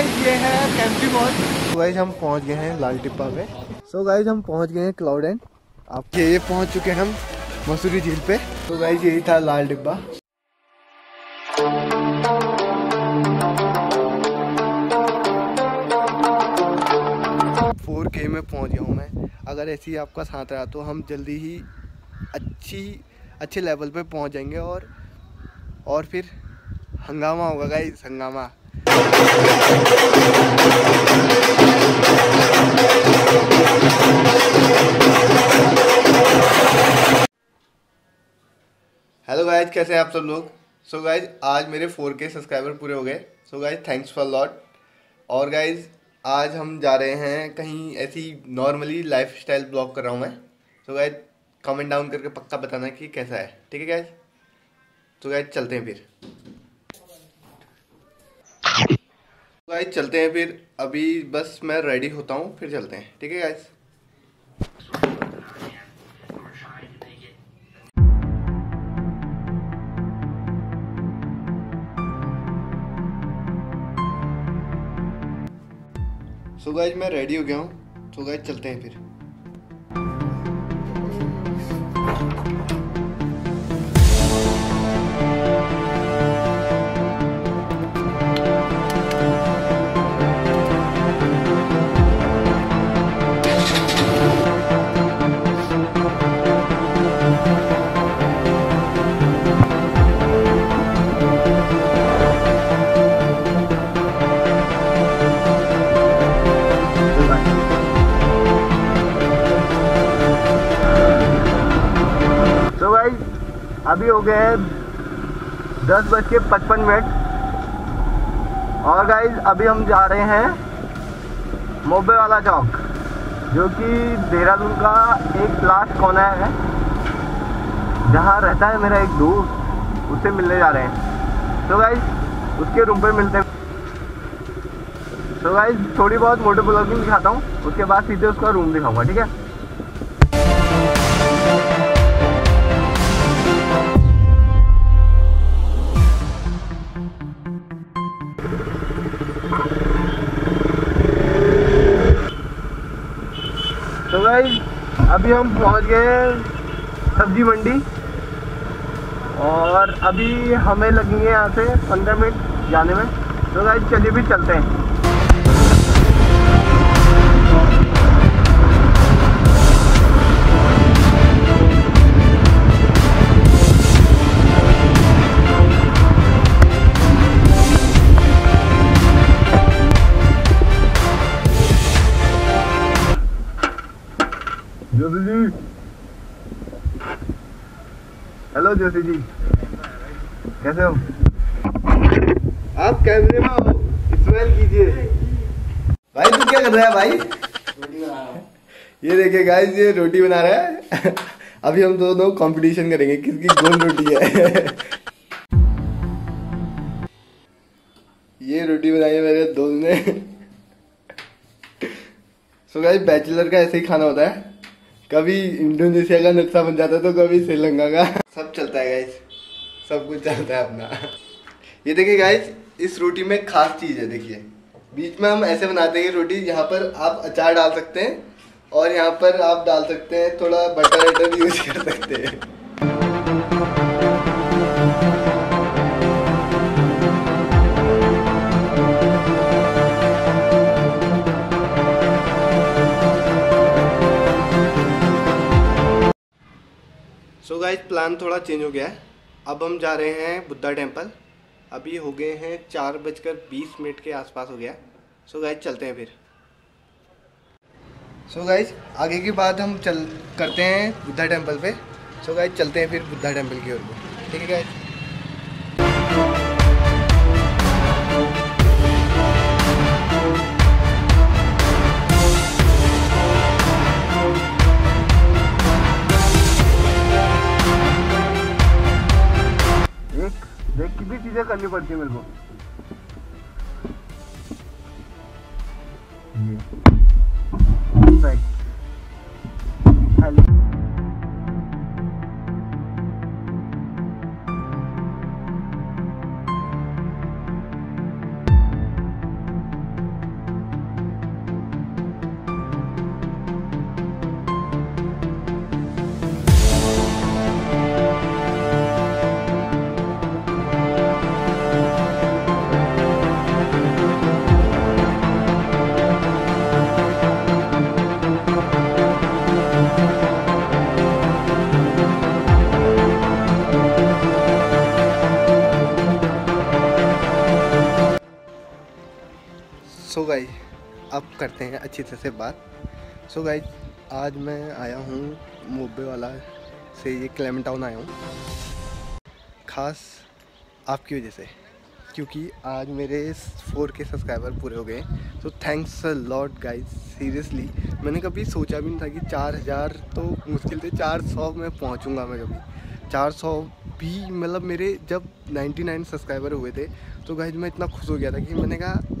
Guys ये है हम पहुँच गए हैं लाल टिप्पा पे। सो so गाइस हम पहुँच गए हैं क्लाउड एंड आप ये पहुँच चुके हैं हम मसूरी झील पे। तो गाइस यही था लाल डिब्बा फोर के में पहुँच गया हूँ मैं। अगर ऐसे ही आपका साथ रहा तो हम जल्दी ही अच्छी, अच्छे लेवल पे पहुँच जाएँगे और और फिर हंगामा होगा गाइस हंगामा। हेलो गाइज़ कैसे हैं आप सब लोग? सो so गाइज़ आज मेरे 4K सब्सक्राइबर पूरे हो गए। So guys thanks for lot और गाइज़ आज हम जा रहे हैं कहीं ऐसी नॉर्मली लाइफ स्टाइल ब्लॉग कर रहा हूँ मैं। सो गाइज़ कमेंट डाउन करके पक्का बताना कि कैसा है। ठीक है गाइज़ तो गाइज़ चलते हैं फिर। गाइज़ चलते हैं फिर। अभी बस मैं रेडी होता हूँ, फिर चलते हैं। ठीक है गाइस सो गाइज़ मैं रेडी हो गया हूँ। सो गाइज़ चलते हैं फिर। अभी हो गए दस बज के पचपन मिनट। और गाइज़ अभी हम जा रहे हैं मोबे वाला चौक, जो कि देहरादून का एक लास्ट कोना है, जहाँ रहता है मेरा एक दोस्त उससे मिलने जा रहे हैं। तो गाइज़ उसके रूम पे मिलते हैं। तो गाइज़ थोड़ी बहुत मोटे ब्लॉगिंग दिखाता हूँ, उसके बाद सीधे उसका रूम दिखाऊँगा, ठीक है? अभी हम पहुँच गए सब्ज़ी मंडी। और अभी हमें लगेंगे यहाँ से पंद्रह मिनट जाने में। तो भाई चलिए भी चलते हैं। हेलो जोशी जी। कैसे हो? आप कैमरे में स्मेल कीजिए। भाई, तू क्या कर रहा है भाई? ये देखिए गाइस ये रोटी बना रहा है। अभी हम दोनों कंपटीशन करेंगे, किसकी गोल रोटी है। ये रोटी बनाई है मेरे दोस्त ने। सो गाइस बैचलर का ऐसे ही खाना होता है। कभी इंडोनेशिया का नक्शा बन जाता है तो कभी श्रीलंका का। सब चलता है गाइस सब कुछ चलता है अपना। ये देखिए गाइस इस रोटी में खास चीज़ है, देखिए। बीच में हम ऐसे बनाते हैं रोटी, यहाँ पर आप अचार डाल सकते हैं और यहाँ पर आप डाल सकते हैं, थोड़ा बटर वटर यूज़ कर सकते हैं। गाइज़ प्लान थोड़ा चेंज हो गया है। अब हम जा रहे हैं बुद्धा टेंपल अभी हो गए हैं चार बजकर बीस मिनट के आसपास हो गया सो so गाइज़ चलते हैं फिर। सो so गाइज़ आगे की बात हम चल, करते हैं बुद्धा टेंपल पे। सो so गाइज़ चलते हैं फिर बुद्धा टेंपल की ओर। ठीक है गाइज़ चीज़ें करनी पड़ती है मेरे को। सो गाई अब करते हैं अच्छी तरह से बात. सो गाई आज मैं आया हूँ मुंबई वाला से ये क्लेमन टाउन आया हूँ. ख़ास आपकी वजह से, क्योंकि आज मेरे फोर के सब्सक्राइबर पूरे हो गए तो थैंक्स लॉट गाइज़ सीरियसली मैंने कभी सोचा भी नहीं था कि चार हज़ार तो मुश्किल से चार सौ में पहुँचूँगा मैं कभी. चार सौ भी मतलब मेरे जब 99 सब्सक्राइबर हुए थे तो गाइज़ मैं इतना खुश हो गया था कि मैंने कहा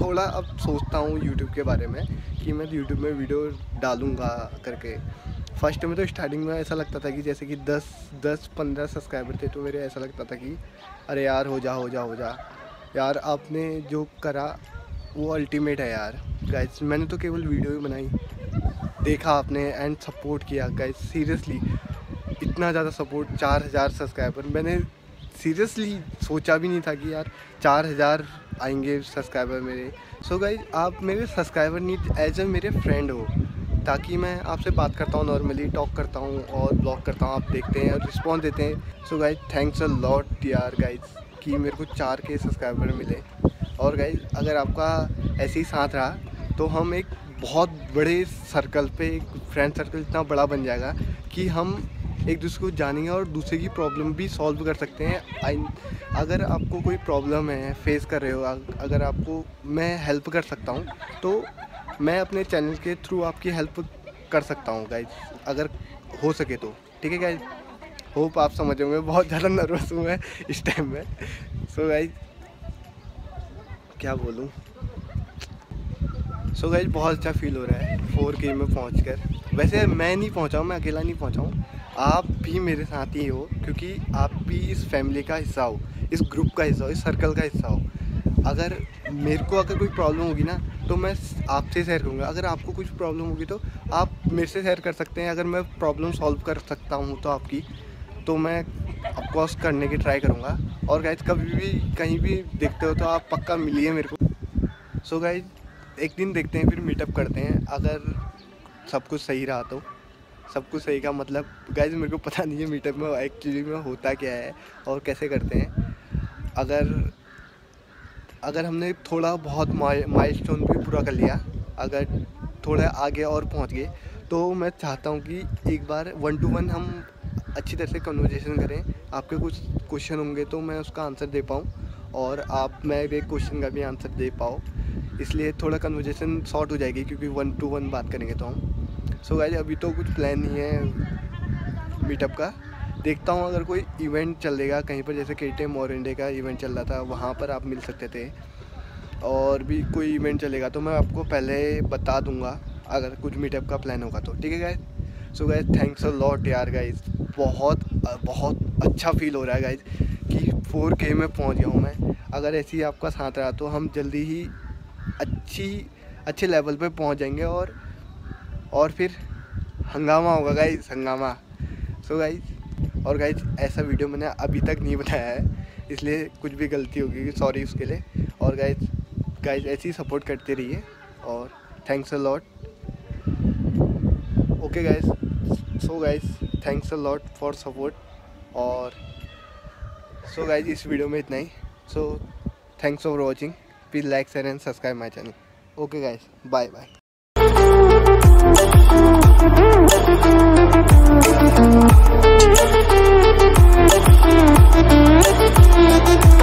थोड़ा अब सोचता हूँ यूट्यूब के बारे में कि मैं यूट्यूब में वीडियो डालूँगा करके। फ़र्स्ट में तो स्टार्टिंग में ऐसा लगता था कि जैसे कि दस दस, पंद्रह सब्सक्राइबर थे तो मेरे ऐसा लगता था कि अरे यार, हो जा हो जा हो जा। यार, आपने जो करा, वो अल्टीमेट है यार। गाइस मैंने तो केवल वीडियो ही बनाई। देखा आपने एंड सपोर्ट किया। गाइस सीरियसली इतना ज़्यादा सपोर्ट चार हज़ार सब्सक्राइबर मैंने सीरियसली सोचा भी नहीं था कि यार, चार हज़ार आएँगे सब्सक्राइबर मेरे। सो so गाइज़ आप मेरे सब्सक्राइबर नहीं एज ए मेरे फ्रेंड हो, ताकि मैं आपसे बात करता हूँ नॉर्मली टॉक करता हूँ और ब्लॉग करता हूँ, आप देखते हैं और रिस्पॉन्स देते हैं। So guys thanks a lot यार गाइज़ कि मेरे को चार के सब्सक्राइबर मिले। और गाइज़ अगर आपका ऐसे ही साथ रहा तो हम एक बहुत बड़े सर्कल पे, एक फ्रेंड सर्कल इतना बड़ा बन जाएगा कि हम एक दूसरे को जानेंगे और दूसरे की प्रॉब्लम भी सॉल्व कर सकते हैं। अगर आपको कोई प्रॉब्लम है फेस कर रहे हो अगर आपको मैं हेल्प कर सकता हूँ तो मैं अपने चैनल के थ्रू आपकी हेल्प कर सकता हूँ गाइज़ अगर हो सके तो। ठीक है गाइज़ होप आप समझ होंगे, बहुत ज़्यादा नर्वस हूँ मैं इस टाइम में। सो so गाइज़ क्या बोलूँ? सो so गाइज़ बहुत अच्छा फील हो रहा है फोर के में पहुँच कर वैसे मैं नहीं पहुँचा हूँ, मैं अकेला नहीं पहुँचा हूँ। आप भी मेरे साथ ही हो, क्योंकि आप भी इस फैमिली का हिस्सा हो, इस ग्रुप का हिस्सा हो, इस सर्कल का हिस्सा हो। अगर मेरे को अगर कोई प्रॉब्लम होगी ना तो मैं आपसे शेयर करूँगा। अगर आपको कुछ प्रॉब्लम होगी तो आप मेरे से शेयर कर सकते हैं। अगर मैं प्रॉब्लम सॉल्व कर सकता हूँ तो आपकी तो मैं ऑफकोर्स करने की ट्राई करूँगा। और गाइज़ कभी भी कहीं भी देखते हो तो आप पक्का मिलिए मेरे को। सो so गाइज़ एक दिन देखते हैं, फिर मीटअप करते हैं। अगर सब कुछ सही रहा तो। सब कुछ सही का मतलब। गाइज़ मेरे को पता नहीं है मीटअप में एक्चुअली में होता क्या है और कैसे करते हैं। अगर अगर हमने थोड़ा बहुत माइल स्टोन भी पूरा कर लिया, अगर थोड़ा आगे और पहुँच गए तो मैं चाहता हूँ कि एक बार वन टू वन हम अच्छी तरह से कन्वर्जेशन करें। आपके कुछ क्वेश्चन होंगे तो मैं उसका आंसर दे पाऊँ और आप, मैं एक क्वेश्चन का भी आंसर दे पाओ इसलिए थोड़ा कन्वर्जेशन शॉर्ट हो जाएगी क्योंकि वन टू वन बात करेंगे तो हम। सो so गाइज़ अभी तो कुछ प्लान नहीं है मीटअप का। देखता हूँ अगर कोई इवेंट चलेगा कहीं पर, जैसे के टी एम और इंडे का इवेंट चल रहा था, वहाँ पर आप मिल सकते थे। और भी कोई इवेंट चलेगा तो मैं आपको पहले बता दूँगा अगर कुछ मीटअप का प्लान होगा तो। ठीक है guys so guys thanks a lot यार गाइज़ बहुत बहुत अच्छा फील हो रहा है गाइज़ कि फोर के में पहुँच गया हूँ मैं। अगर ऐसे ही आपका साथ रहा तो हम जल्दी ही अच्छी, अच्छे लेवल पे पहुँच जाएँगे और और फिर हंगामा होगा गाइज़ हंगामा। सो so गाइज़ और गाइज़ ऐसा वीडियो मैंने अभी तक नहीं बनाया है, इसलिए कुछ भी गलती होगी सॉरी उसके लिए। और गाइज़ गाइज़ ऐसे ही सपोर्ट करते रहिए और thanks a lot okay guys so guys thanks a lot for support और सो so गाइज़ इस वीडियो में इतना ही। So thanks for watching please like share and subscribe my channel okay guys bye bye Thank you.